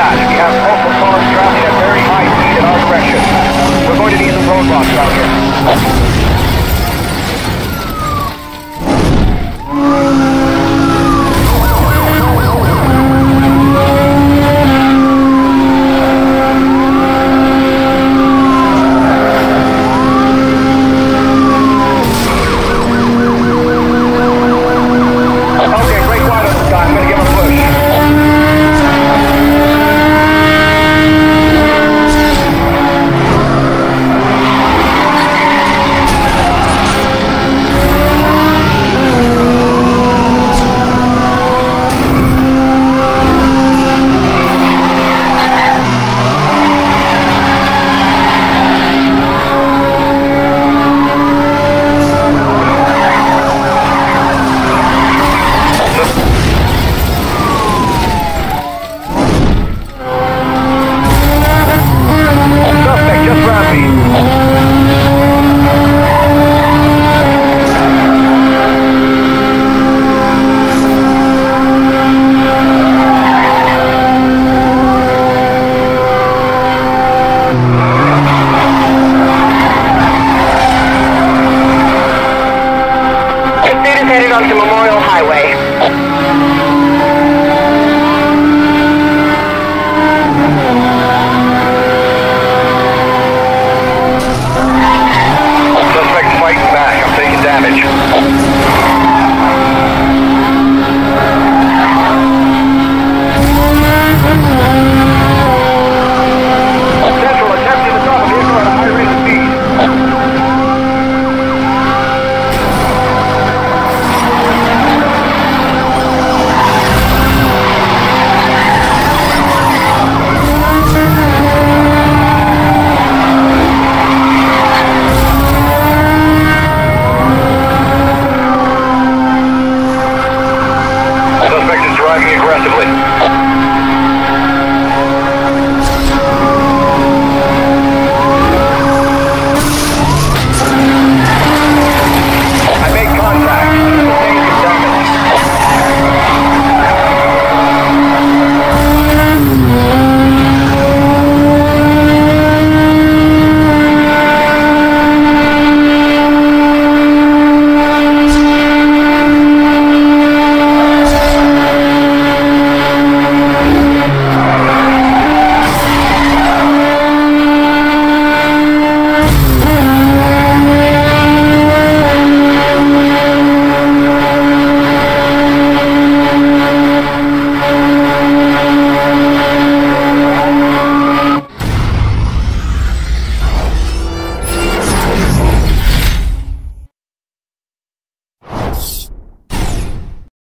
dispatch, we have multiple cars traveling at very high speed in our direction. We're going to need some roadblocks out here. Headed onto Memorial Highway.